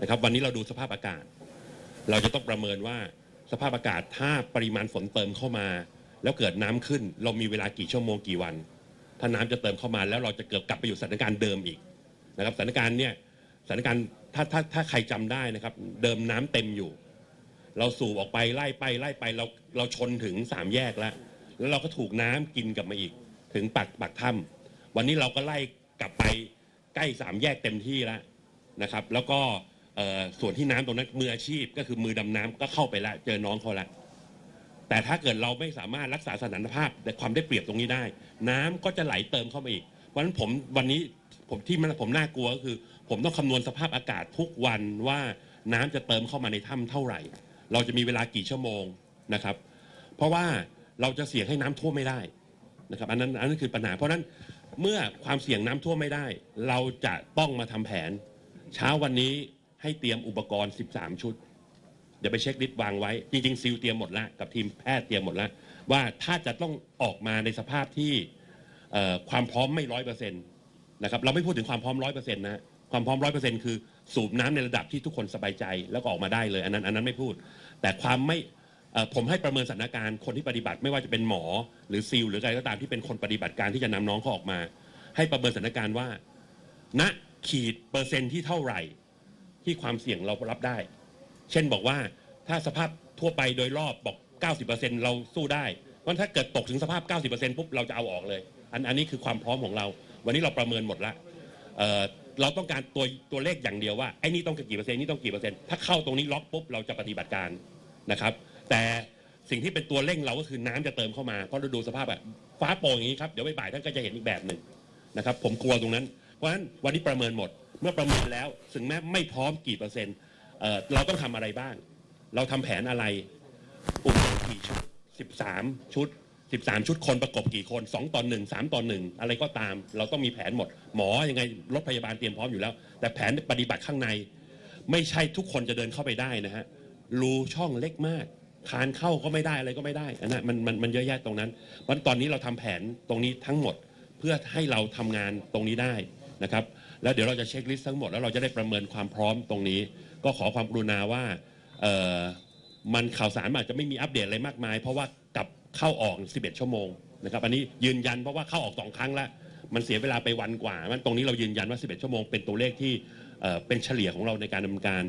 นะครับวันนี้เราดูสภาพอากาศ เราจะต้องประเมินว่าสภาพอากาศถ้าปริมาณฝนเติมเข้ามา แล้วเกิดน้ำขึ้น เรามีเวลากี่ชั่วโมงกี่วัน ถ้าน้ำจะเติมเข้ามาแล้วเราจะเกิดกลับไปอยู่สถานการณ์เดิมอีกนะครับสถานการณ์เนี่ยสถานการณ์ถ้าถ้าถ้าใครจำได้นะครับ เดิมน้ำเต็มอยู่ เราสูบออกไปไล่ไปไล่ไปเราเราชนถึงสามแยกแล้วแล้วเราก็ถูกน้ำกินกลับมาอีก ถึงปากปากถ้ำวันนี้เราก็ไล่กลับไปใกล้สามแยกเต็มที่แล้วนะครับ แล้วก็ ส่วนที่น้ำตรงนั้นมืออาชีพก็คือมือดำน้ำก็เข้าไปแล้วเจอน้องเขาแล้วแต่ถ้าเกิดเราไม่สามารถรักษาสถานภาพแต่ความได้เปรียบตรงนี้ได้ น้ำก็จะไหลเติมเข้ามาอีก เพราะฉะนั้นผมวันนี้ผมที่มันผมน่ากลัวก็คือ ผมต้องคำนวณสภาพอากาศทุกวันว่าน้ำจะเติมเข้ามาในถ้ำเท่าไหร่ เราจะมีเวลากี่ชั่วโมงนะครับ เพราะว่าเราจะเสี่ยงให้น้ำท่วมไม่ได้นะครับอันนั้นอันนั้นคือปัญหา เพราะฉะนั้นเมื่อความเสี่ยงน้ำท่วมไม่ได้ เราจะต้องมาทำแผน เช้าวันนี้ ให้เตรียมอุปกรณ์ 13 ชุด เดี๋ยวไป checklist วางไว้ จริงๆ SEAL เตรียมหมดแล้วกับทีมแพทย์เตรียมหมดแล้วว่าถ้าจะต้องออกมาในสภาพที่ความพร้อมไม่ร้อยเปอร์เซ็นต์นะครับเราไม่พูดถึงความพร้อมร้อยเปอร์เซ็นต์นะความพร้อมร้อยเปอร์เซ็นต์คือสูบน้ำในระดับที่ทุกคนสบายใจแล้วก็ออกมาได้เลย อันนั้นอันนั้นไม่พูด แต่ความไม่ผมให้ประเมินสถานการณ์คนที่ปฏิบัติไม่ว่าจะเป็นหมอหรือซิลหรือใครก็ตามที่เป็นคนปฏิบัติการที่จะนำน้องเขาออกมา ให้ประเมินสถานการณ์ว่าณขีดเปอร์เซ็นต์ที่เท่าไหร่ ที่ความเสี่ยงเรารับได้ เช่นบอกว่าถ้าสภาพทั่วไปโดยรอบบอก 90%เราสู้ได้เพราะถ้าเกิดตกถึงสภาพ 90%ปุ๊บเราจะเอาออกเลย อันอันนี้คือความพร้อมของเรา วันนี้เราประเมินหมดละเเราต้องการตัวตัวเลขอย่างเดียวว่าไอ้นี่ต้องกี่เปอร์เซ็นต์นี่ต้องกี่เปอร์เซ็นต์ถ้าเข้าตรงนี้ล็อกปุ๊บเราจะปฏิบัติการนะครับ แต่สิ่งที่เป็นตัวเร่งเราก็คือน้ำจะเติมเข้ามาเพราะเราดูสภาพแบบฟ้าโปร่งอย่างนี้ครับเดี๋ยวบ่ายท่านก็จะเห็นอีกแบบหนึ่งนะครับ ผมกลัวตรงนั้น เพราะฉะนั้นวันนี้ประเมินหมด เมื่อประเมินแล้วถึงแม้ไม่พร้อมกี่เปอร์เซ็นต์เอ่อเราต้องทำอะไรบ้าง เราทำแผนอะไรอุปกรณ์กี่ชุด13 ชุด 13 ชุดคนประกบกี่คน 2ต่อ1 3ต่อ1อะไรก็ตาม เราต้องมีแผนหมด หมอยังไงรถพยาบาลเตรียมพร้อมอยู่แล้ว แต่แผนปฏิบัติข้างใน ไม่ใช่ทุกคนจะเดินเข้าไปได้นะฮะรูช่องเล็กมาก คานเข้าก็ไม่ได้อะไรก็ไม่ได้อันนั้นมันมันมันเยอะแยะตรงนั้นเพราะฉะนั้นตอนนี้เราทำแผนตรงนี้ทั้งหมดเพื่อให้เราทำงานตรงนี้ได้นะครับ แล้วเดี๋ยวเราจะเช็คลิสต์ทั้งหมดแล้วเราจะได้ประเมินความพร้อมตรงนี้ ก็ขอความกรุณาว่าเอ่อมันข่าวสารอาจจะไม่มีอัปเดตอะไรมากมาย เพราะว่ากลับเข้าออก 11 ชั่วโมงนะครับอันนี้ยืนยันเพราะว่าเข้าออกสองครั้งแล้วมันเสียเวลาไปวันกว่ามันตรงนี้เรายืนยันว่า 11 ชั่วโมงเป็นตัวเลขที่เอ่อเป็นเฉลี่ยของเราในการดำเนินการ